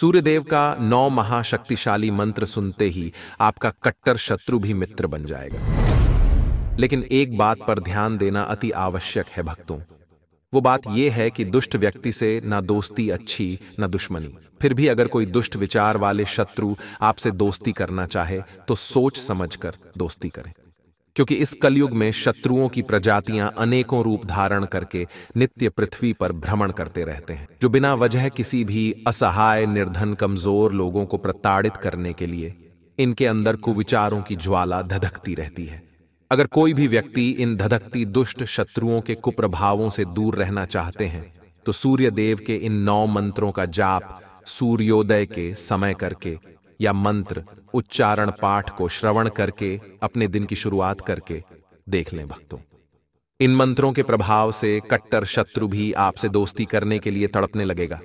सूर्यदेव का नौ महाशक्तिशाली मंत्र सुनते ही आपका कट्टर शत्रु भी मित्र बन जाएगा। लेकिन एक बात पर ध्यान देना अति आवश्यक है भक्तों। वो बात यह है कि दुष्ट व्यक्ति से ना दोस्ती अच्छी, ना दुश्मनी। फिर भी अगर कोई दुष्ट विचार वाले शत्रु आपसे दोस्ती करना चाहे तो सोच समझकर दोस्ती करें। क्योंकि इस कलयुग में शत्रुओं की प्रजातियाँ अनेकों रूप धारण करके नित्य पृथ्वी पर भ्रमण करते रहते हैं, जो बिना वजह किसी भी असहाय, निर्धन, कमज़ोर लोगों को प्रताड़ित करने के लिए इनके अंदर कुविचारों की ज्वाला धधकती रहती है। अगर कोई भी व्यक्ति इन धधकती दुष्ट शत्रुओं के कुप्रभावों से दूर रहना चाहते हैं तो सूर्य देव के इन नौ मंत्रों का जाप सूर्योदय के समय करके या मंत्र, उच्चारण पाठ को श्रवण करके, अपने दिन की शुरुआत करके, देख लें भक्तों। इन मंत्रों के प्रभाव से कट्टर शत्रु भी आपसे दोस्ती करने के लिए तड़पने लगेगा,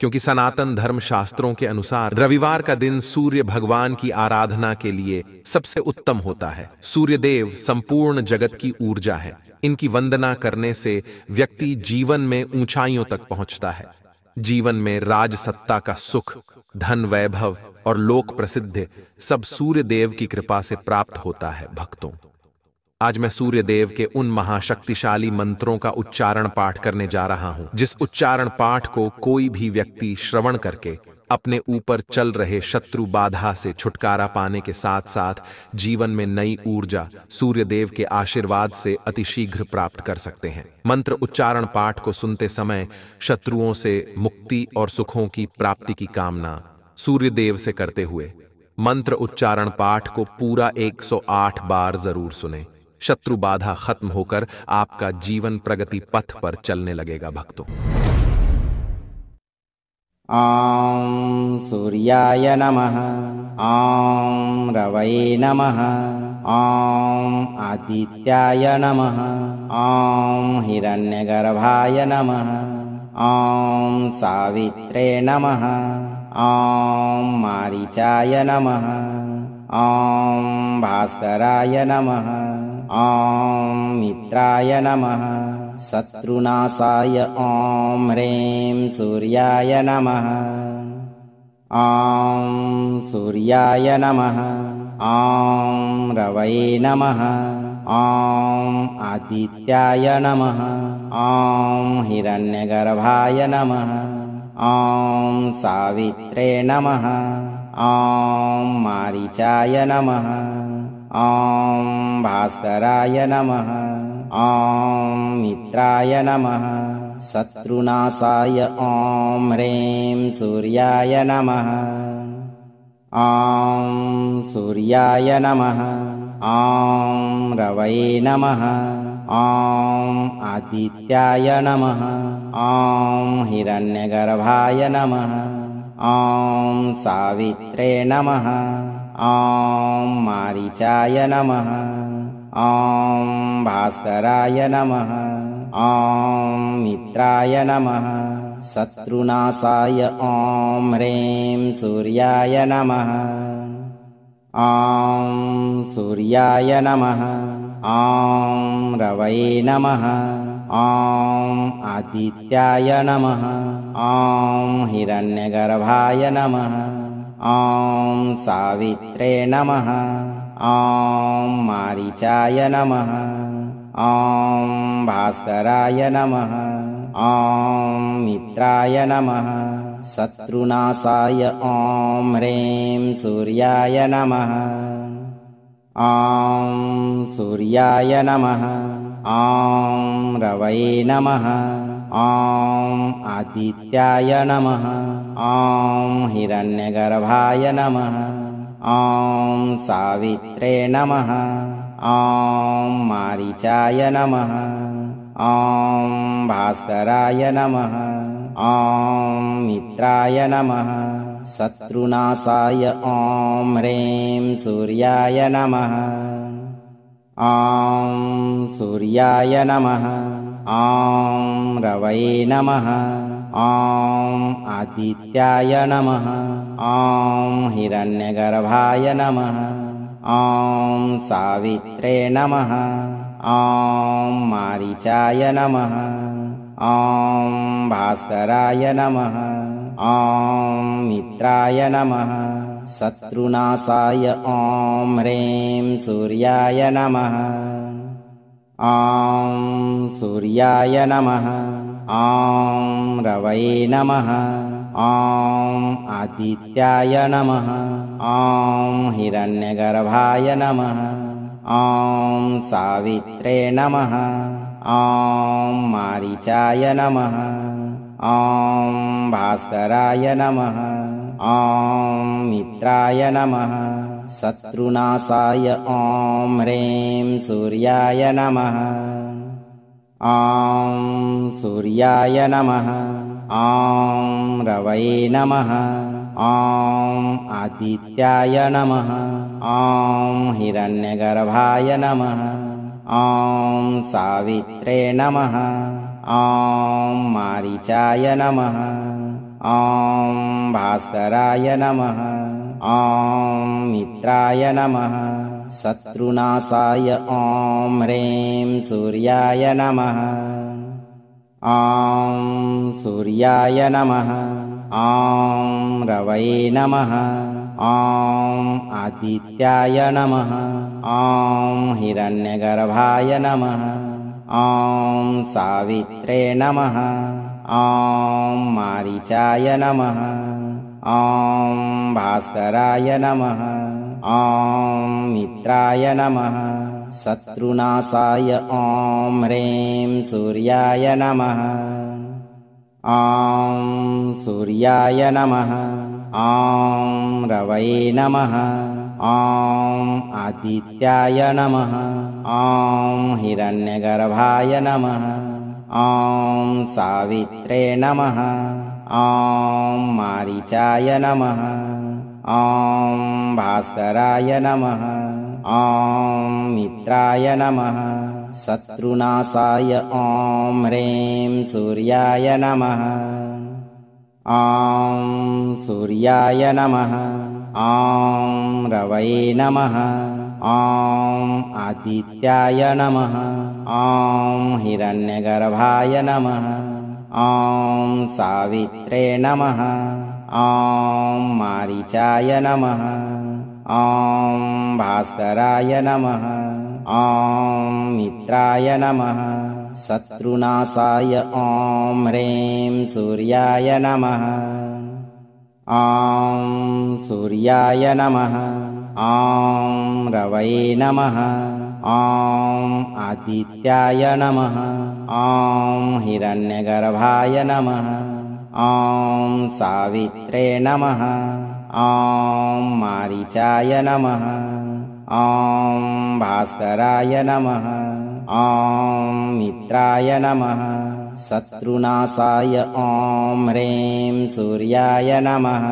क्योंकि सनातन धर्म शास्त्रों के अनुसार रविवार का दिन सूर्य भगवान की आराधना के लिए सबसे उत्तम होता है। सूर्य देव संपूर्ण जगत की ऊर्जा है। इनकी वंदना करने से व्यक्ति जीवन में ऊंचाइयों तक पहुँचता है। जीवन में राजसत्ता का सुख, धन वैभव और लोक प्रसिद्ध सब सूर्य देव की कृपा से प्राप्त होता है भक्तों। आज मैं सूर्य देव के उन महाशक्तिशाली मंत्रों का उच्चारण पाठ करने जा रहा हूँ, जिस उच्चारण पाठ को कोई भी व्यक्ति श्रवण करके अपने ऊपर चल रहे शत्रु बाधा से छुटकारा पाने के साथ साथ जीवन में नई ऊर्जा सूर्य देव के आशीर्वाद से अतिशीघ्र प्राप्त कर सकते हैं। मंत्र उच्चारण पाठ को सुनते समय शत्रुओं से मुक्ति और सुखों की प्राप्ति की कामना सूर्य देव से करते हुए। मंत्र उच्चारण पाठ को पूरा 108 बार ज़रूर सुने। शत्रु बाधा खत्म होकर आपका जीवन प्रगति पथ पर चलने लगेगा, भक्तों। ॐ सूर्याय नमः ॐ रवये नमः ॐ आदित्याय नमः ॐ हिरण्यगर्भाय नमः ॐ सावित्रे नमः। ॐ मारीचाय नमः। ॐ भास्कराय नमः। ॐ मित्राय नमः। शत्रुनाशाय ॐ ह्रीं सूर्याय नमः। ॐ सूर्याय नमः। ॐ रवये नमः। ॐ आदित्याय नमः। ॐ हिरण्यगर्भाय नमः ॐ सावित्रे नमः। ॐ मारीचाय नमः। ॐ भास्कराय नमः। ॐ मित्राय नमः। शत्रुनाशाय ॐ ह्रीं सूर्याय नमः। ॐ सूर्याय नमः। ॐ रवये नमः ॐ आदित्याय नमः। ॐ हिरण्यगर्भाय नमः। ॐ सावित्रे नमः। ॐ मारीचाय नमः। ॐ भास्कराय नमः। ॐ मित्राय नमः। शत्रुनाशाय ॐ ह्रीं सूर्याय नमः। ॐ सूर्याय नमः ॐ रवये नमः। ॐ आदित्याय नमः। ॐ हिरण्यगर्भाय नमः। ॐ सावित्रे नमः। ॐ मारीचाय नमः। ॐ भास्कराय नमः। ॐ मित्राय नमः। शत्रुनाशाय ॐ ह्रीं सूर्याय नमः सूर्याय नमः। ॐ रवये नमः। ॐ आदित्याय नमः। ॐ हिरण्यगर्भाय नमः। ॐ सावित्रे नमः। ॐ मारीचाय नमः। ॐ भास्कराय नमः ॐ मित्राय नमः। शत्रुनाशाय ॐ ह्रीं सूर्याय नमः। ॐ सूर्याय नमः। ॐ रवये नमः। ॐ आदित्याय नमः। ॐ हिरण्यगर्भाय नमः। ॐ सावित्रे नमः। ॐ मारीचाय नमः ॐ भास्कराय नमः। ॐ मित्राय नमः। शत्रुनाशाय ॐ ह्रीं सूर्याय नमः। ॐ सूर्याय नमः। ॐ रवये नमः। ॐ आदित्याय नमः। ॐ हिरण्यगर्भाय नमः। ॐ सावित्रे नमः ॐ मारिचाय नमः। ॐ भास्कराय नमः। ॐ मित्राय नमः। शत्रुनाशाय ॐ ह्रीं सूर्याय नमः। ॐ सूर्याय नमः। ॐ रवये नमः। ॐ आदित्याय नमः। ॐ हिरण्यगर्भाय नमः ॐ सावित्रे नमः। ॐ मारिचाय नमः। ॐ भास्कराय नमः। ॐ मित्राय नमः। शत्रुनाशाय ॐ ह्रीं सूर्याय नमः। ॐ सूर्याय नमः। ॐ रवये नमः ॐ आदित्याय नमः। ॐ हिरण्यगर्भाय नमः। ॐ सावित्रे नमः। ॐ मारिचाय नमः। ॐ भास्कराय नमः। ॐ मित्राय नमः। शत्रुनाशाय ॐ ह्रीं सूर्याय नमः। ॐ सूर्याय नमः ॐ रवये नमः। ॐ आदित्याय नमः। ॐ हिरण्यगर्भाय नमः। ॐ सावित्रे नमः। ॐ मारिचाय नमः। ॐ भास्कराय नमः। ॐ मित्राय नमः। शत्रुनाशाय ॐ ह्रीं सूर्याय नमः सूर्याय नमः। ॐ रवये नमः। ॐ आदित्याय नमः। ॐ हिरण्यगर्भाय नमः। ॐ सावित्रे नमः। ॐ मारिचाय नमः। ॐ भास्कराय नमः ॐ मित्राय नमः। शत्रुनाशाय ॐ ह्रीं सूर्याय नमः। ॐ सूर्याय नमः। ॐ रवये नमः। ॐ आदित्याय नमः। ॐ हिरण्यगर्भाय नमः। ॐ सावित्रे नमः। ॐ मारिचाय नमः ॐ भास्कराय नमः। ॐ मित्राय नमः। शत्रुनाशाय ॐ ह्रीं सूर्याय नमः।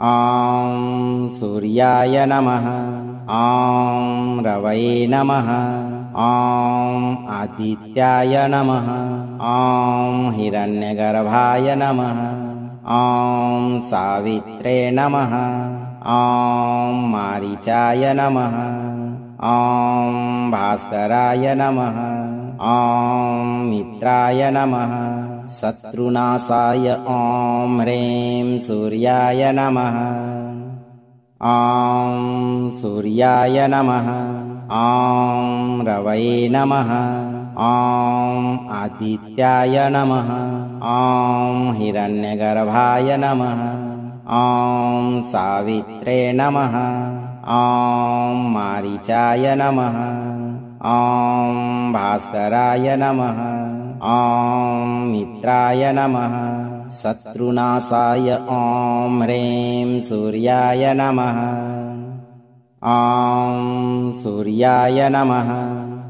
ॐ सूर्याय नमः। ॐ रवये नमः। ॐ आदित्याय नमः। ॐ हिरण्यगर्भाय नमः। ॐ सावित्रे नमः ॐ मारिचाय नमः। ॐ भास्कराय नमः। ॐ मित्राय नमः। शत्रुनाशाय ॐ ह्रीं सूर्याय नमः। ॐ सूर्याय नमः। ॐ रवये नमः। ॐ आदित्याय नमः। ॐ हिरण्यगर्भाय नमः ॐ सावित्रे नमः। ॐ मारिचाय नमः। ॐ भास्कराय नमः। ॐ मित्राय नमः। शत्रुनाशाय ॐ ह्रीं सूर्याय नमः। ॐ सूर्याय नमः।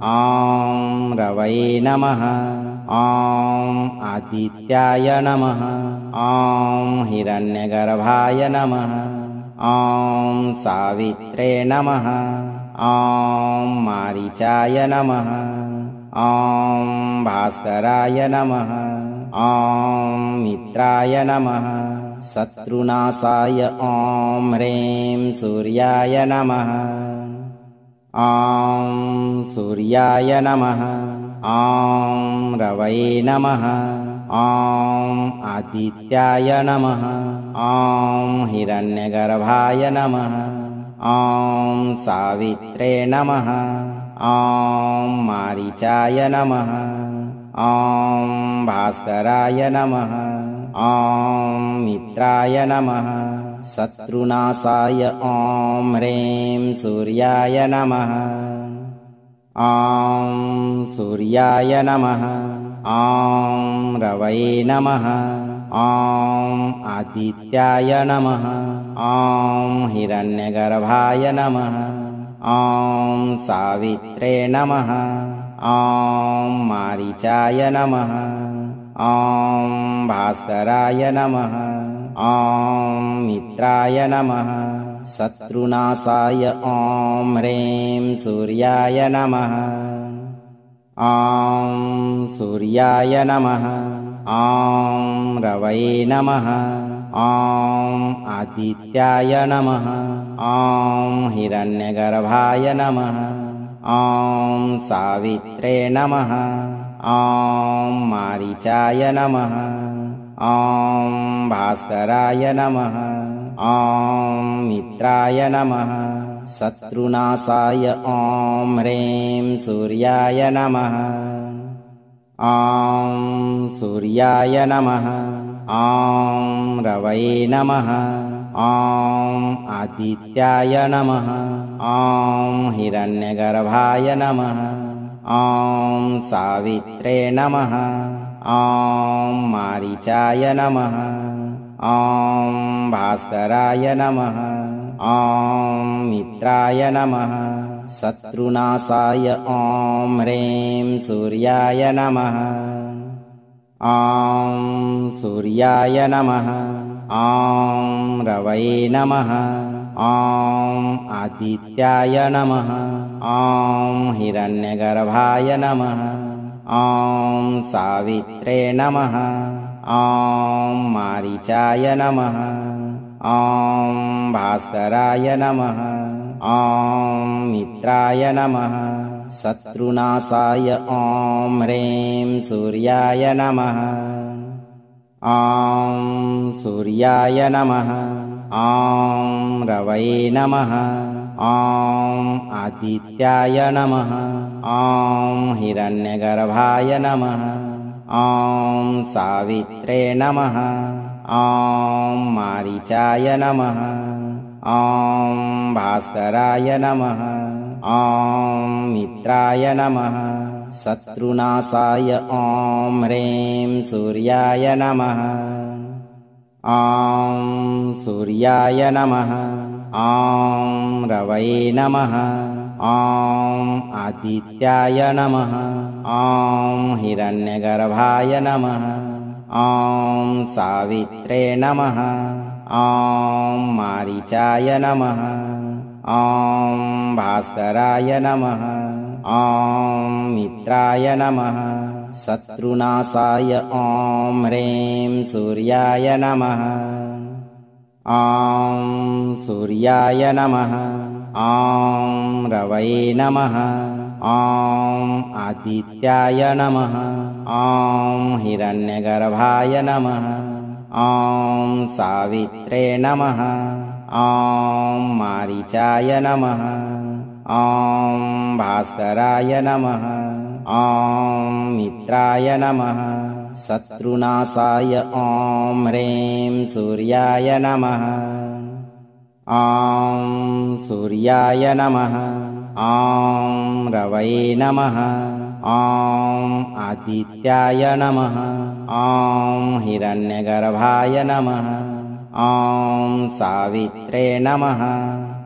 ॐ रवये नमः ॐ आदित्याय नमः। ॐ हिरण्यगर्भाय नमः। ॐ सावित्रे नमः। ॐ मारिचाय नमः। ॐ भास्कराय नमः। ॐ मित्राय नमः। शत्रुनाशाय ॐ ह्रीं सूर्याय नमः। ॐ सूर्याय नमः ॐ रवये नमः। ॐ आदित्याय नमः। ॐ हिरण्यगर्भाय नमः। ॐ सावित्रे नमः। ॐ मारिचाय नमः। ॐ भास्कराय नमः। ॐ मित्राय नमः। शत्रुनाशाय ॐ ह्रीं सूर्याय नमः सूर्याय नमः। ॐ रवये नमः। ॐ आदित्याय नमः। ॐ हिरण्यगर्भाय नमः। ॐ सावित्रे नमः। ॐ मारिचाय नमः। ॐ भास्कराय नमः ॐ मित्राय नमः। शत्रुनाशाय ॐ ह्रीं सूर्याय नमः। ॐ सूर्याय नमः। ॐ रवये नमः। ॐ आदित्याय नमः। ॐ हिरण्यगर्भाय नमः। ॐ सावित्रे नमः। ॐ मारिचाय नमः ॐ भास्कराय नमः। ॐ मित्राय नमः। शत्रुनाशाय ॐ ह्रीं सूर्याय नमः। ॐ सूर्याय नमः। ॐ रवये नमः। ॐ आदित्याय नमः। ॐ हिरण्यगर्भाय नमः। ॐ सावित्रे नमः ॐ मारिचाय नमः। ॐ भास्कराय नमः। ॐ मित्राय नमः। शत्रुनाशाय ॐ ह्रीं सूर्याय नमः। ॐ सूर्याय नमः। ॐ रवये नमः। ॐ आदित्याय नमः। ॐ हिरण्यगर्भाय नमः ॐ सावित्रे नमः। ॐ मारिचाय नमः। ॐ भास्कराय नमः। ॐ मित्राय नमः। शत्रुनाशाय ॐ ह्रीं सूर्याय नमः। ॐ सूर्याय नमः ॐ रवये नमः। ॐ आदित्याय नमः। ॐ हिरण्यगर्भाय नमः। ॐ सावित्रे नमः। ॐ मारिचाय नमः। ॐ भास्कराय नमः। ॐ मित्राय नमः। शत्रुनाशाय ॐ ह्रीं सूर्याय नमः सूर्याय नमः। ॐ रवये नमः। ॐ आदित्याय नमः। ॐ हिरण्यगर्भाय नमः। ॐ सावित्रे नमः। ॐ मारिचाय नमः ॐ भास्कराय नमः। ॐ मित्राय नमः। शत्रुनाशाय ॐ ह्रीं सूर्याय नमः। ॐ सूर्याय नमः। ॐ रवये नमः। ॐ आदित्याय नमः। ॐ हिरण्यगर्भाय नमः। ॐ सावित्रे नमः ॐ मारिचाय नमः। ॐ भास्कराय नमः। ॐ मित्राय नमः। शत्रुनाशाय ॐ ह्रीं सूर्याय नमः। ॐ सूर्याय नमः। ॐ रवये नमः। ॐ आदित्याय नमः। ॐ हिरण्यगर्भाय नमः ॐ सावित्रे नमः।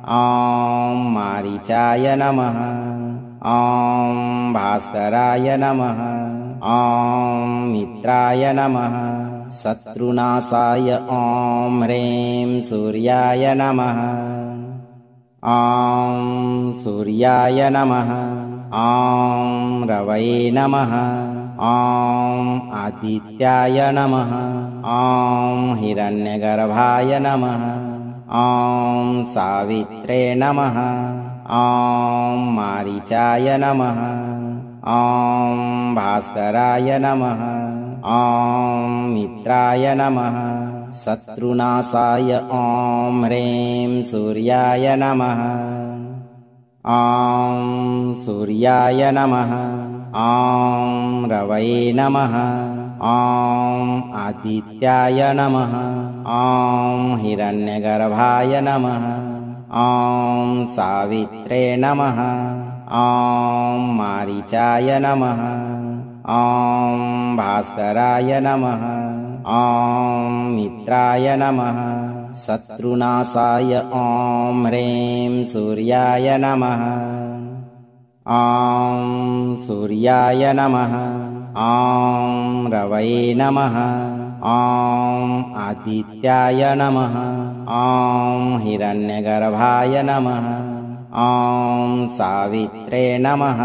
ॐ मारिचाय नमः। ॐ भास्कराय नमः। ॐ मित्राय नमः। शत्रुनाशाय ॐ ह्रीं सूर्याय नमः। ॐ सूर्याय नमः। ॐ रवये नमः ॐ आदित्याय नमः। ॐ हिरण्यगर्भाय नमः। ॐ सावित्रे नमः। ॐ मारिचाय नमः। ॐ भास्कराय नमः। ॐ मित्राय नमः। शत्रुनाशाय ॐ ह्रीं सूर्याय नमः। ॐ सूर्याय नमः ॐ रवै नमः। ॐ आदित्याय नमः। ॐ हिरण्यगर्भाय नमः। ॐ सावित्रे नमः। ॐ मारिचाय नमः। ॐ भास्कराय नमः। ॐ मित्राय नमः। शत्रुनाशाय ॐ ह्रीं सूर्याय नमः सूर्याय नमः। ॐ रवै नमः। ॐ आदित्याय नमः। ॐ हिरण्यगर्भाय नमः। ॐ सावित्रे नमः।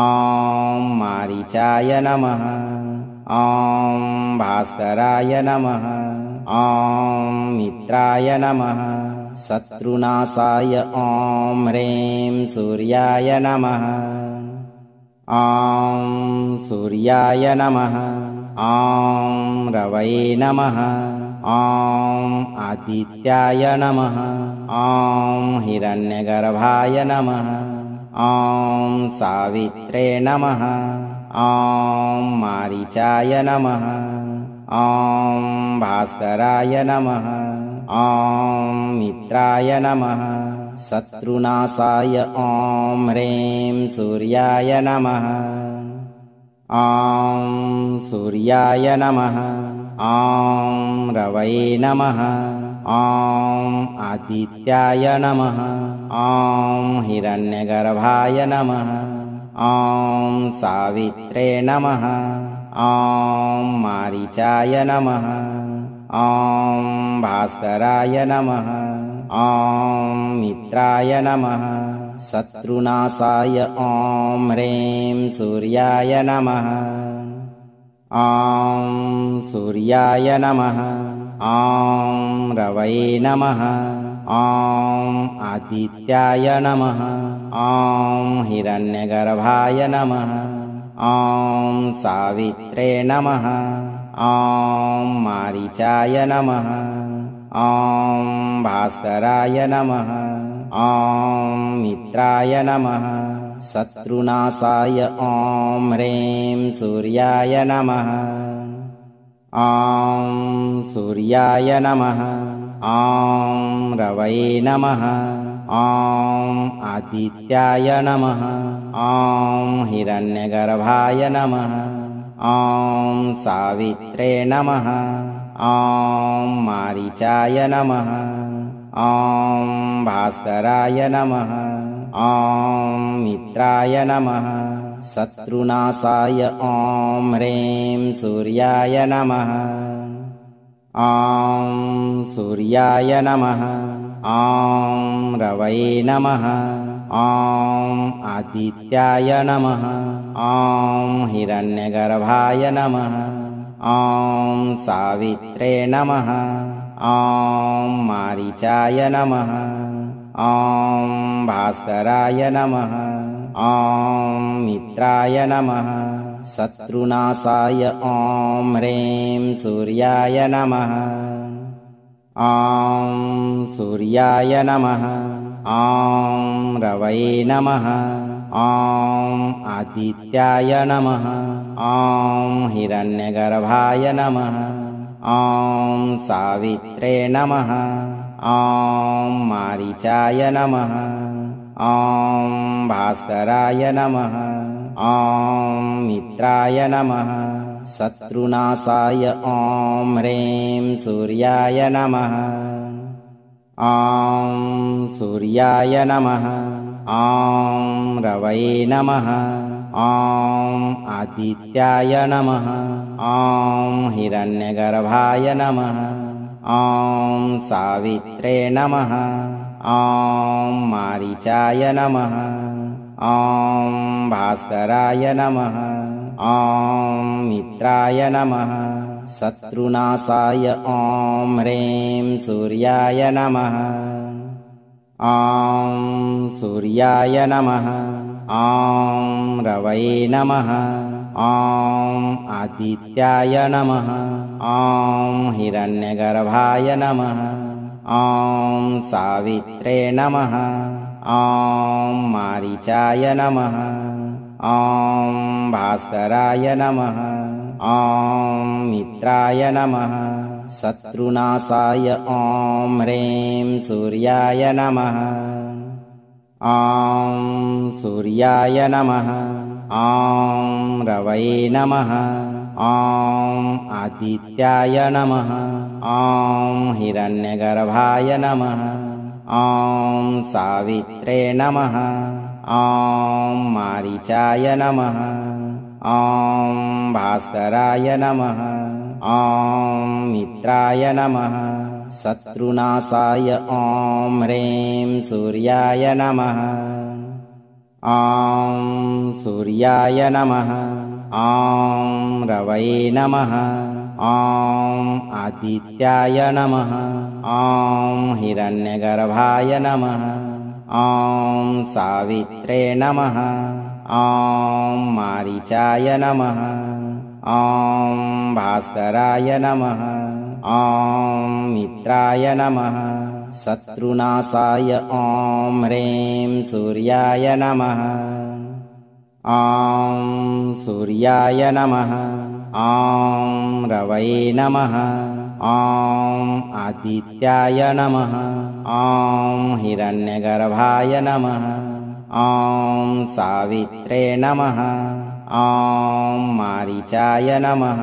ॐ मारिचाय नमः। ॐ भास्कराय नमः ॐ मित्राय नमः। शत्रुनाशाय ॐ ह्रीं सूर्याय नमः। ॐ सूर्याय नमः। ॐ रवै नमः। ॐ आदित्याय नमः। ॐ हिरण्यगर्भाय नमः। ॐ सावित्रे नमः। ॐ मारिचाय नमः ॐ भास्कराय नमः। ॐ मित्राय नमः। शत्रुनाशाय ॐ ह्रीं सूर्याय नमः। ॐ सूर्याय नमः। ॐ रवै नमः। ॐ आदित्याय नमः। ॐ हिरण्यगर्भाय नमः। ॐ सावित्रे नमः ॐ मारिचाय नमः। ॐ भास्कराय नमः। ॐ मित्राय नमः। शत्रुनाशाय ॐ ह्रीं सूर्याय नमः। ॐ सूर्याय नमः। ॐ रवै नमः। ॐ आदित्याय नमः। ॐ हिरण्यगर्भाय नमः ॐ सावित्रे नमः। ॐ मारिचाय नमः। ॐ भास्कराय नमः। ॐ मित्राय नमः। शत्रुनाशाय ॐ ह्रीं सूर्याय नमः। ॐ सूर्याय नमः। ॐ रवै नमः ॐ आदित्याय नमः। ॐ हिरण्यगर्भाय नमः। ॐ सावित्रे नमः। ॐ मारिचाय नमः। ॐ भास्कराय नमः। ॐ मित्राय नमः। शत्रुनाशाय ॐ ह्रीं सूर्याय नमः। ॐ सूर्याय नमः ॐ रवै नमः। ॐ आदित्याय नमः। ॐ हिरण्यगर्भाय नमः। ॐ सावित्रे नमः। ॐ मारिचाय नमः। ॐ भास्कराय नमः। ॐ मित्राय नमः। शत्रुनाशाय ॐ ह्रीं सूर्याय नमः सूर्याय नमः। ॐ रवै नमः। ॐ आदित्याय नमः। ॐ हिरण्यगर्भाय नमः। ॐ सावित्रे नमः। ॐ मारिचाय नमः ॐ भास्कराय नमः। ॐ मित्राय नमः। शत्रुनाशाय ॐ ह्रीं सूर्याय नमः। ॐ सूर्याय नमः। ॐ रवै नमः। ॐ आदित्याय नमः। ॐ हिरण्यगर्भाय नमः। ॐ सावित्रे नमः ॐ मारिचाय नमः। ॐ भास्कराय नमः। ॐ मित्राय नमः। शत्रुनाशाय ॐ ह्रीं सूर्याय नमः। ॐ सूर्याय नमः। ॐ रवै नमः। ॐ आदित्याय नमः। ॐ हिरण्यगर्भाय नमः ॐ सावित्रे नमः। ॐ मारिचाय नमः। ॐ भास्कराय नमः। ॐ मित्राय नमः। शत्रुनाशाय ॐ ह्रीं सूर्याय नमः। ॐ सूर्याय नमः। ॐ रवये नमः ॐ आदित्याय नमः। ॐ हिरण्यगर्भाय नमः। ॐ सावित्रे नमः। ॐ मारिचाय नमः। ॐ भास्कराय नमः। ॐ मित्राय नमः। शत्रुनाशाय ॐ ह्रीं सूर्याय नमः। ॐ सूर्याय नमः ॐ रवये नमः। ॐ आदित्याय नमः। ॐ हिरण्यगर्भाय नमः। ॐ सावित्रे नमः। ॐ मारिचाय नमः। ॐ भास्कराय नमः। ॐ मित्राय नमः। शत्रुनाशाय ॐ ह्रीं सूर्याय नमः सूर्याय नमः। ॐ रवये नमः। ॐ आदित्याय नमः। ॐ हिरण्यगर्भाय नमः। ॐ सावित्रे नमः। ॐ मारिचाय नमः।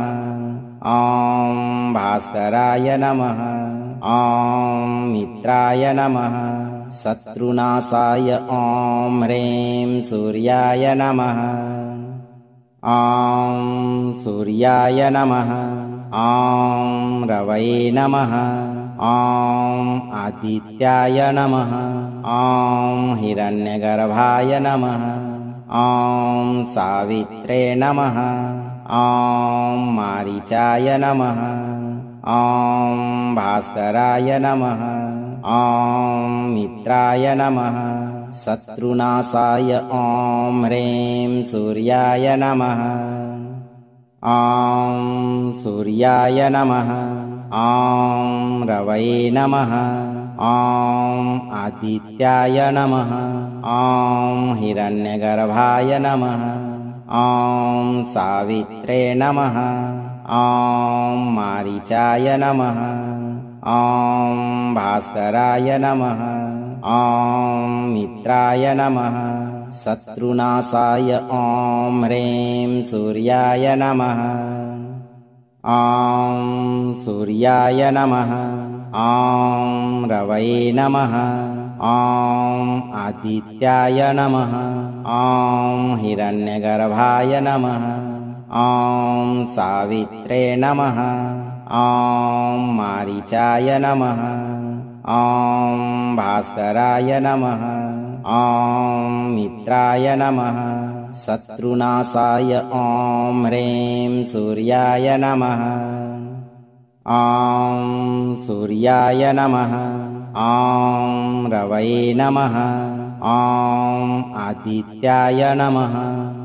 ॐ भास्कराय नमः ॐ मित्राय नमः। शत्रुनाशाय ॐ ह्रीं सूर्याय नमः। ॐ सूर्याय नमः। ॐ रवये नमः। ॐ आदित्याय नमः। ॐ हिरण्यगर्भाय नमः। ॐ सावित्रे नमः। ॐ मारिचाय नमः ॐ भास्कराय नमः। ॐ मित्राय नमः। शत्रुनाशाय ॐ ह्रीं सूर्याय नमः। ॐ सूर्याय नमः। ॐ रवये नमः। ॐ आदित्याय नमः। ॐ हिरण्यगर्भाय नमः। ॐ सावित्रे नमः ॐ मारिचाय नमः। ॐ भास्कराय नमः। ॐ मित्राय नमः। शत्रुनाशाय ॐ ह्रीं सूर्याय नमः। ॐ सूर्याय नमः। ॐ रवये नमः। ॐ आदित्याय नमः। ॐ हिरण्यगर्भाय नमः ॐ सावित्रे नमः। ॐ मारिचाय नमः। ॐ भास्कराय नमः। ॐ मित्राय नमः। शत्रुनाशाय ॐ ह्रीं सूर्याय नमः। ॐ सूर्याय नमः। ॐ रवये नमः ॐ आदित्याय नमः।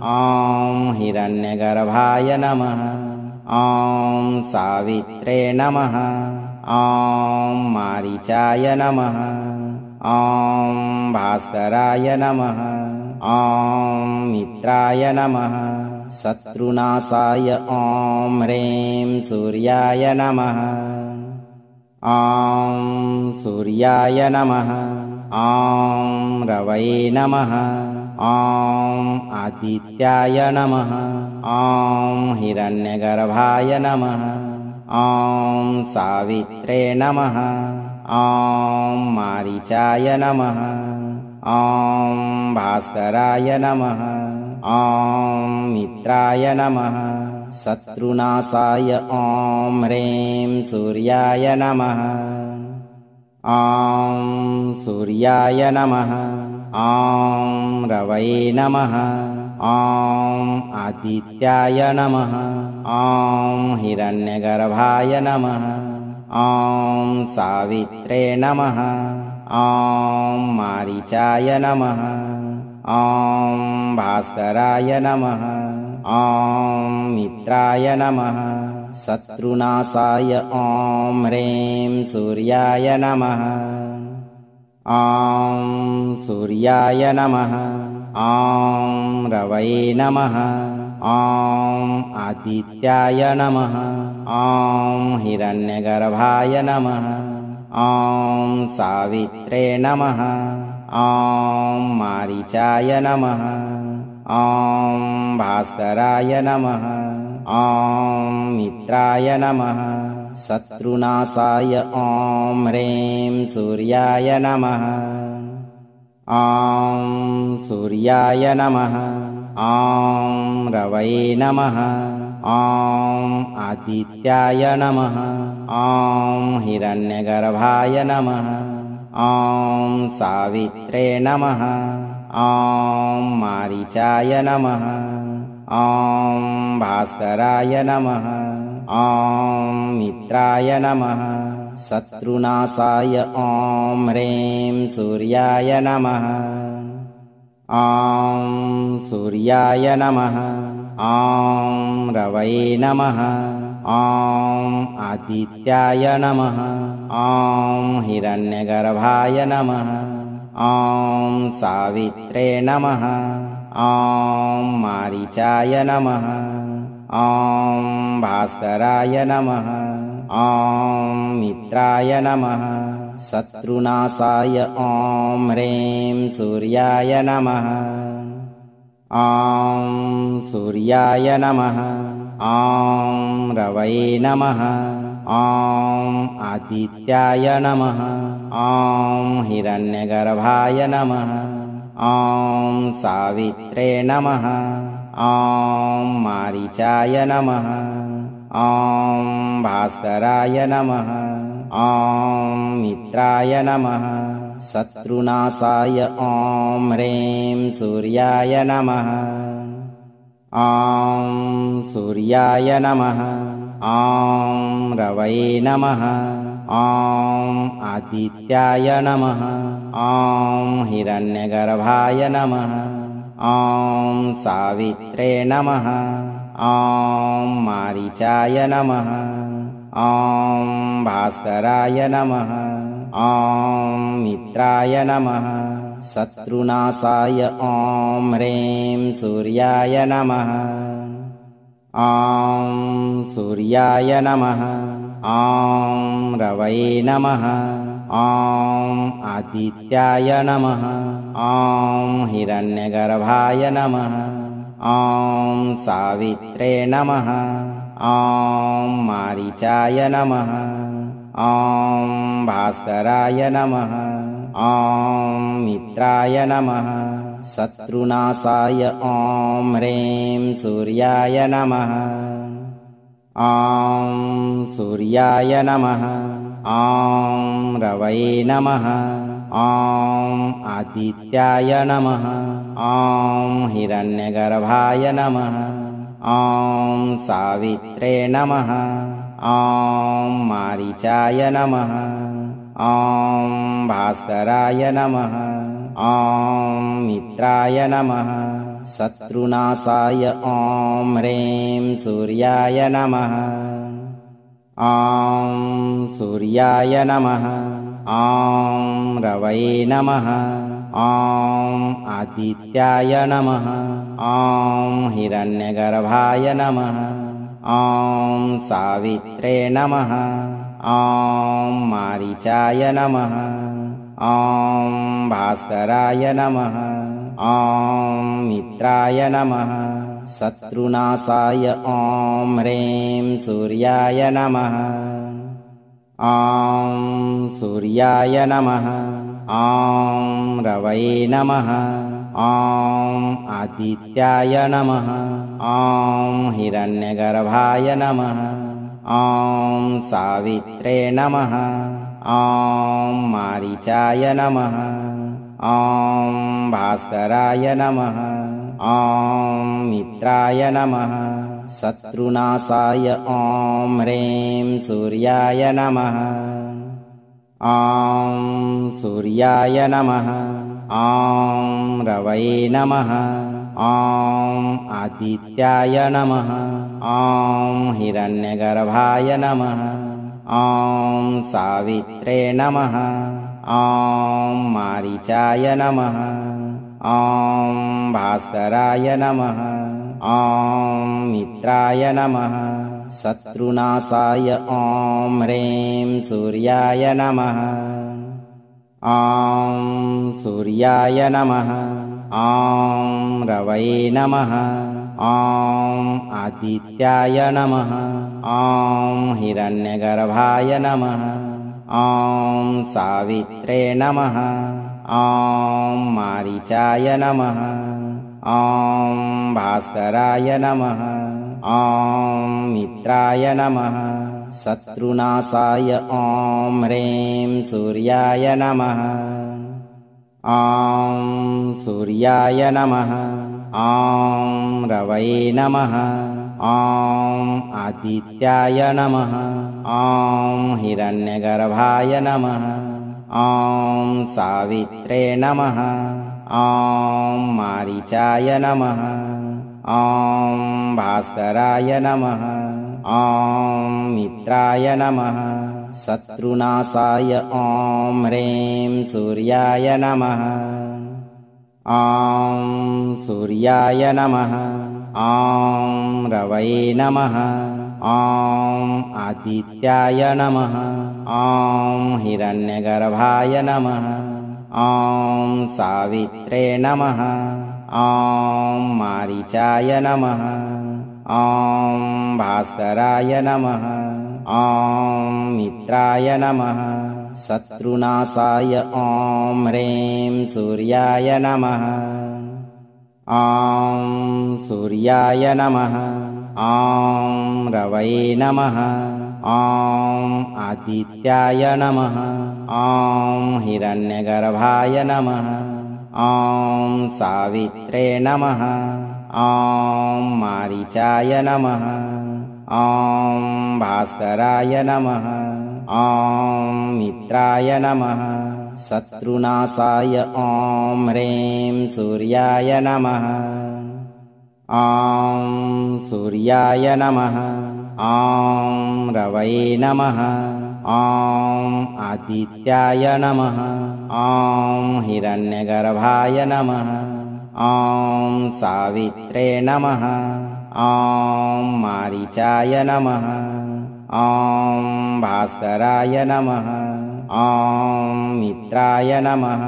ॐ हिरण्यगर्भाय नमः। ॐ सावित्रे नमः। ॐ मारिचाय नमः। ॐ भास्कराय नमः। ॐ मित्राय नमः। शत्रुनाशाय ॐ ह्रीं सूर्याय नमः। ॐ सूर्याय नमः। ॐ रवये नमः। ॐ आदित्याय नमः। ॐ हिरण्यगर्भाय नमः। ॐ सावित्रे नमः। ॐ मारिचाय नमः। ॐ भास्कराय नमः। ॐ मित्राय नमः। शत्रुनाशाय ॐ ह्रीं सूर्याय नमः सूर्याय नमः। ॐ रवये नमः। ॐ आदित्याय नमः। ॐ हिरण्यगर्भाय नमः। ॐ सावित्रे नमः। ॐ मारिचाय नमः ॐ भास्कराय नमः। ॐ मित्राय नमः। शत्रुनाशाय ॐ ह्रीं सूर्याय नमः। ॐ सूर्याय नमः। ॐ रवै नमः। ॐ आदित्याय नमः। ॐ हिरण्यगर्भाय नमः। ॐ सावित्रे नमः ॐ मारिचाय नमः। ॐ भास्कराय नमः। ॐ मित्राय नमः। शत्रुनाशाय ॐ ह्रीं सूर्याय नमः। ॐ सूर्याय नमः। ॐ रवै नमः। ॐ आदित्याय नमः। ॐ हिरण्यगर्भाय नमः ॐ सावित्रे नमः। ॐ मारिचाय नमः। ॐ भास्कराय नमः। ॐ मित्राय नमः। शत्रुनाशाय ॐ ह्रीं सूर्याय नमः। ॐ सूर्याय नमः। ॐ रवै नमः ॐ आदित्याय नमः। ॐ हिरण्यगर्भाय नमः। ॐ सावित्रे नमः। ॐ मारिचाय नमः। ॐ भास्कराय नमः। ॐ मित्राय नमः। शत्रुनाशाय ॐ ह्रीं सूर्याय नमः। ॐ सूर्याय नमः ॐ रवै नमः। ॐ आदित्याय नमः। ॐ हिरण्यगर्भाय नमः। ॐ सावित्रे नमः। ॐ मारिचाय नमः। ॐ भास्कराय नमः। ॐ मित्राय नमः। शत्रुनाशाय ॐ ह्रीं सूर्याय नमः सूर्याय नमः। ॐ रवै नमः। ॐ आदित्याय नमः। ॐ हिरण्यगर्भाय नमः। ॐ सावित्रे नमः। ॐ मारिचाय नमः ॐ भास्कराय नमः। ॐ मित्राय नमः। शत्रुनाशाय ॐ ह्रीं सूर्याय नमः। ॐ सूर्याय नमः। ॐ रवै नमः। ॐ आदित्याय नमः। ॐ हिरण्यगर्भाय नमः। ॐ सावित्रे नमः ॐ मारिचाय नमः। ॐ भास्कराय नमः। ॐ मित्राय नमः। शत्रुनाशाय ॐ ह्रीं सूर्याय नमः। ॐ सूर्याय नमः। ॐ रवै नमः। ॐ आदित्याय नमः। ॐ हिरण्यगर्भाय नमः ॐ सावित्रे नमः। ॐ मारिचाय नमः। ॐ भास्कराय नमः। ॐ मित्राय नमः। शत्रुनाशाय ॐ ह्रीं सूर्याय नमः। ॐ सूर्याय नमः। ॐ रवै नमः ॐ आदित्याय नमः। ॐ हिरण्यगर्भाय नमः। ॐ सावित्रे नमः। ॐ मारिचाय नमः। ॐ भास्कराय नमः। ॐ मित्राय नमः। शत्रुनाशाय ॐ ह्रीं सूर्याय नमः। ॐ सूर्याय नमः ॐ रवै नमः। ॐ आदित्याय नमः। ॐ हिरण्यगर्भाय नमः। ॐ सावित्रे नमः। ॐ मारिचाय नमः। ॐ भास्कराय नमः। ॐ मित्राय नमः। शत्रुनाशाय ॐ ह्रीं सूर्याय नमः सूर्याय नमः। ॐ रवै नमः। ॐ आदित्याय नमः। ॐ हिरण्यगर्भाय नमः। ॐ सावित्रे नमः। ॐ मारिचाय नमः। ॐ भास्कराय नमः ॐ मित्राय नमः। शत्रुनाशाय ॐ ह्रीं सूर्याय नमः। ॐ सूर्याय नमः। ॐ रवये नमः। ॐ आदित्याय नमः। ॐ हिरण्यगर्भाय नमः। ॐ सावित्रे नमः। ॐ मारिचाय नमः ॐ भास्कराय नमः। ॐ मित्राय नमः। शत्रुनाशाय ॐ ह्रीं सूर्याय नमः। ॐ सूर्याय नमः। ॐ रवये नमः। ॐ आदित्याय नमः। ॐ हिरण्यगर्भाय नमः। ॐ सावित्रे नमः ॐ मारिचाय नमः। ॐ भास्कराय नमः। ॐ मित्राय नमः। शत्रुनाशाय ॐ ह्रीं सूर्याय नमः। ॐ सूर्याय नमः। ॐ रवये नमः। ॐ आदित्याय नमः। ॐ हिरण्यगर्भाय नमः ॐ सावित्रे नमः। ॐ मारिचाय नमः। ॐ भास्कराय नमः। ॐ मित्राय नमः। शत्रुनाशाय ॐ ह्रीं सूर्याय नमः। ॐ सूर्याय नमः। ॐ रवये नमः ॐ आदित्याय नमः। ॐ हिरण्यगर्भाय नमः। ॐ सावित्रे नमः। ॐ मारिचाय नमः। ॐ भास्कराय नमः। ॐ मित्राय नमः। शत्रुनाशाय ॐ ह्रीं सूर्याय नमः। ॐ सूर्याय नमः ॐ रवये नमः। ॐ आदित्याय नमः। ॐ हिरण्यगर्भाय नमः। ॐ सावित्रे नमः। ॐ मारिचाय नमः। ॐ भास्कराय नमः। ॐ मित्राय नमः।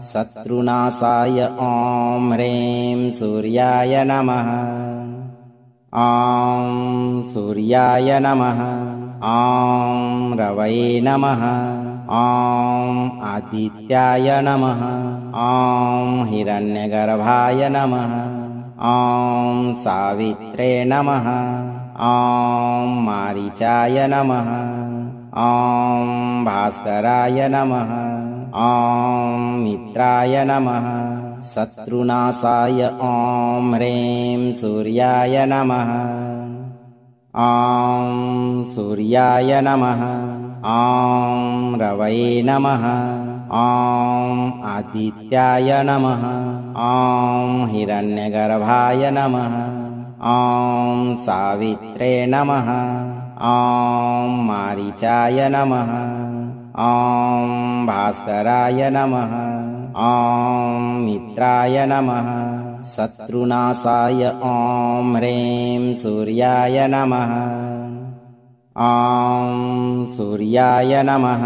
शत्रुनाशाय ॐ ह्रीं सूर्याय नमः सूर्याय नमः। ॐ रवये नमः। ॐ आदित्याय नमः। ॐ हिरण्यगर्भाय नमः। ॐ सावित्रे नमः। ॐ मारिचाय नमः ॐ भास्कराय नमः। ॐ मित्राय नमः। शत्रुनाशाय ॐ ह्रीं सूर्याय नमः। ॐ सूर्याय नमः। ॐ रवये नमः। ॐ आदित्याय नमः। ॐ हिरण्यगर्भाय नमः। ॐ सावित्रे नमः ॐ मारिचाय नमः। ॐ भास्कराय नमः। ॐ मित्राय नमः। शत्रुनाशाय ॐ ह्रीं सूर्याय नमः। ॐ सूर्याय नमः।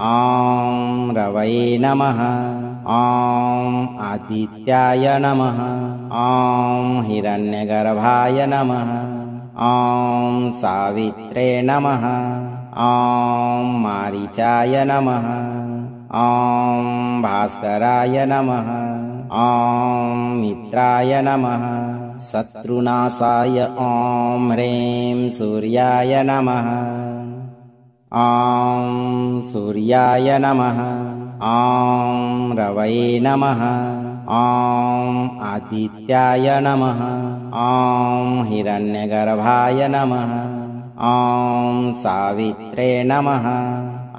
ॐ रवये नमः। ॐ आदित्याय नमः। ॐ हिरण्यगर्भाय नमः ॐ सावित्रे नमः। ॐ मारिचाय नमः। ॐ भास्कराय नमः। ॐ मित्राय नमः। शत्रुनाशाय ॐ ह्रीं सूर्याय नमः। ॐ सूर्याय नमः। ॐ रवये नमः ॐ आदित्याय नमः। ॐ हिरण्यगर्भाय नमः। ॐ सावित्रे नमः।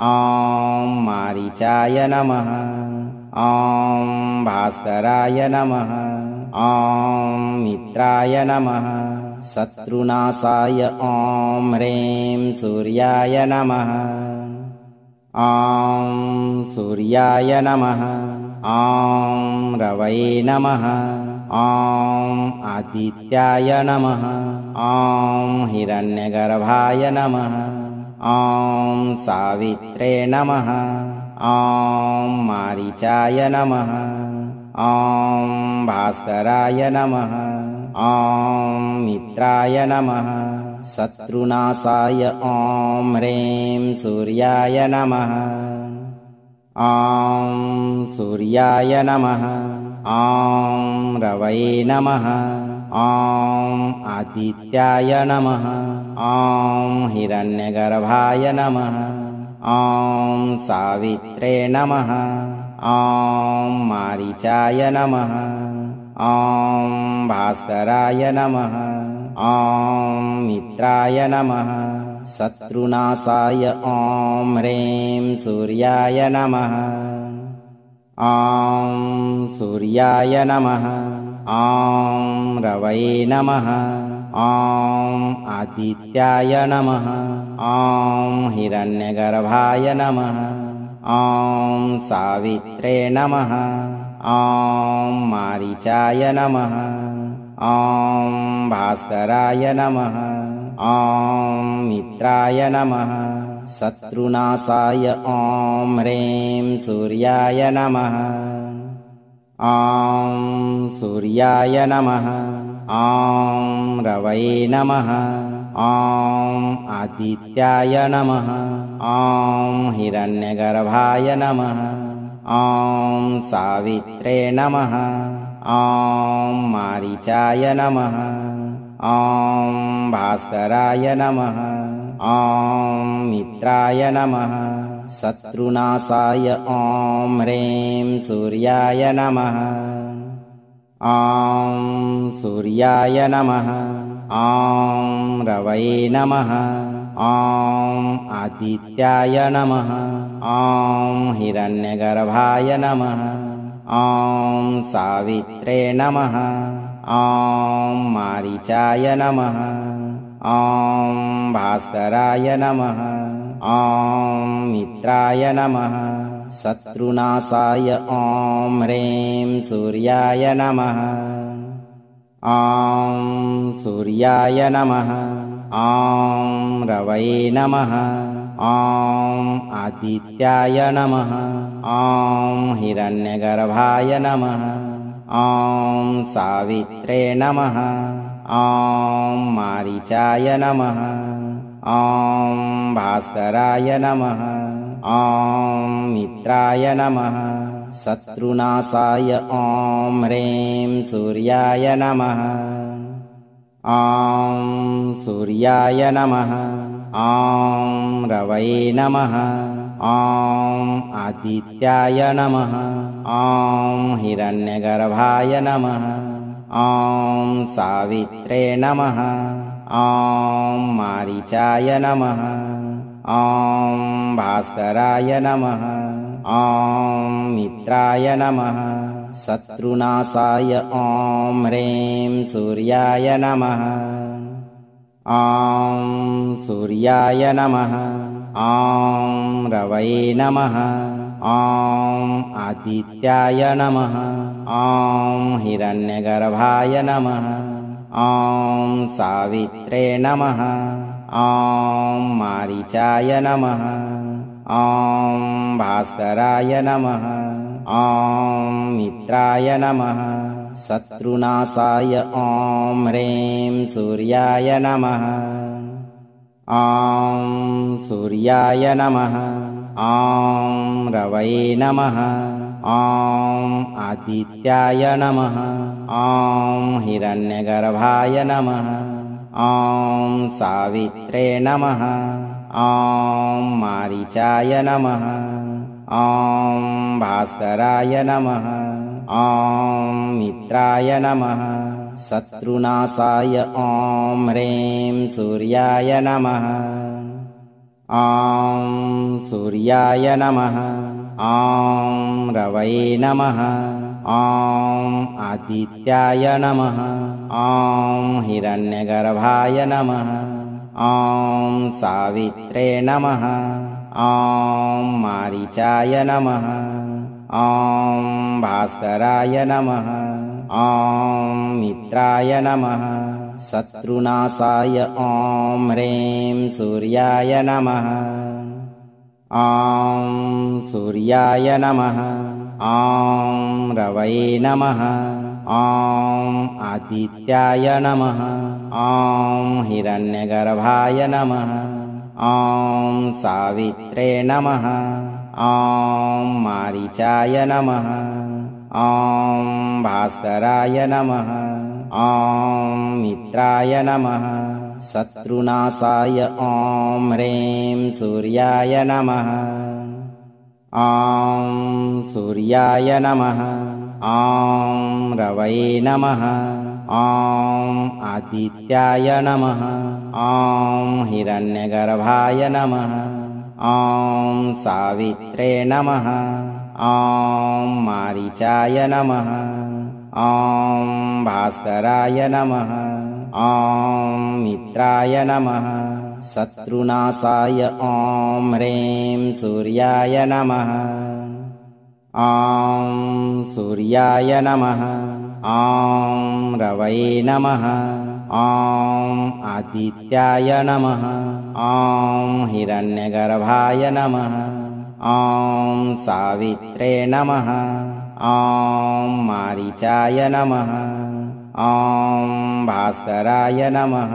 ॐ मारिचाय नमः। ॐ भास्कराय नमः। ॐ मित्राय नमः। शत्रुनाशाय ॐ ह्रीं सूर्याय नमः। ॐ सूर्याय नमः। ॐ रवये नमः। ॐ आदित्याय नमः। ॐ हिरण्यगर्भाय नमः। ॐ सावित्रे नमः। ॐ मारिचाय नमः। ॐ भास्कराय नमः। ॐ मित्राय नमः। शत्रुनाशाय ॐ ह्रीं सूर्याय नमः सूर्याय नमः। ॐ रवये नमः। ॐ आदित्याय नमः। ॐ हिरण्यगर्भाय नमः। ॐ सावित्रे नमः। ॐ मारिचाय नमः। ॐ भास्कराय नमः ॐ मित्राय नमः। शत्रुनाशाय ॐ ह्रीं सूर्याय नमः। ॐ सूर्याय नमः। ॐ रवये नमः। ॐ आदित्याय नमः। ॐ हिरण्यगर्भाय नमः। ॐ सावित्रे नमः। ॐ मारिचाय नमः ॐ भास्कराय नमः। ॐ मित्राय नमः। शत्रुनाशाय ॐ ह्रीं सूर्याय नमः। ॐ सूर्याय नमः। ॐ रवये नमः। ॐ आदित्याय नमः। ॐ हिरण्यगर्भाय नमः ॐ सावित्रे नमः। ॐ मारिचाय नमः। ॐ भास्कराय नमः। ॐ मित्राय नमः। शत्रुनाशाय ॐ ह्रीं सूर्याय नमः। ॐ सूर्याय नमः। ॐ रवये नमः ॐ आदित्याय नमः। ॐ हिरण्यगर्भाय नमः। ॐ सावित्रे नमः। ॐ मारिचाय नमः। ॐ भास्कराय नमः। ॐ मित्राय नमः। शत्रुनाशाय ॐ ह्रीं सूर्याय नमः। ॐ सूर्याय नमः ॐ रवये नमः। ॐ आदित्याय नमः। ॐ हिरण्यगर्भाय नमः। ॐ सावित्रे नमः। ॐ मारिचाय नमः। ॐ भास्कराय नमः। ॐ मित्राय नमः। शत्रुनाशाय ॐ ह्रीं सूर्याय नमः सूर्याय नमः। ॐ रवये नमः। ॐ आदित्याय नमः। ॐ हिरण्यगर्भाय नमः। ॐ सावित्रे नमः। ॐ मारिचाय नमः ॐ भास्कराय नमः। ॐ मित्राय नमः। शत्रुनाशाय ॐ ह्रीं सूर्याय नमः। ॐ सूर्याय नमः। ॐ रवये नमः। ॐ आदित्याय नमः। ॐ हिरण्यगर्भाय नमः। ॐ सावित्रे नमः ॐ मारिचाय नमः। ॐ भास्कराय नमः। ॐ मित्राय नमः। शत्रुनाशाय ॐ ह्रीं सूर्याय नमः। ॐ सूर्याय नमः। ॐ रवये नमः। ॐ आदित्याय नमः। ॐ हिरण्यगर्भाय नमः ॐ सावित्रे नमः। ॐ मारिचाय नमः। ॐ भास्कराय नमः। ॐ मित्राय नमः। शत्रुनाशाय ॐ ह्रीं सूर्याय नमः। ॐ सूर्याय नमः। ॐ रवये नमः ॐ आदित्याय नमः। ॐ हिरण्यगर्भाय नमः। ॐ सावित्रे नमः। ॐ मारिचाय नमः। ॐ भास्कराय नमः। ॐ मित्राय नमः। शत्रुनाशाय ॐ ह्रीं सूर्याय नमः। ॐ सूर्याय नमः ॐ रवये नमः। ॐ आदित्याय नमः। ॐ हिरण्यगर्भाय नमः। ॐ सावित्रे नमः। ॐ मारिचाय नमः। ॐ भास्कराय नमः। ॐ मित्राय नमः। शत्रुनाशाय ॐ ह्रीं सूर्याय नमः सूर्याय नमः। ॐ रवये नमः। ॐ आदित्याय नमः। ॐ हिरण्यगर्भाय नमः। ॐ सावित्रे नमः। ॐ मारिचाय नमः ॐ भास्कराय नमः। ॐ मित्राय नमः। शत्रुनाशाय ॐ ह्रीं सूर्याय नमः। ॐ सूर्याय नमः। ॐ रवये नमः। ॐ आदित्याय नमः। ॐ हिरण्यगर्भाय नमः। ॐ सावित्रे नमः ॐ मारिचाय नमः। ॐ भास्कराय नमः।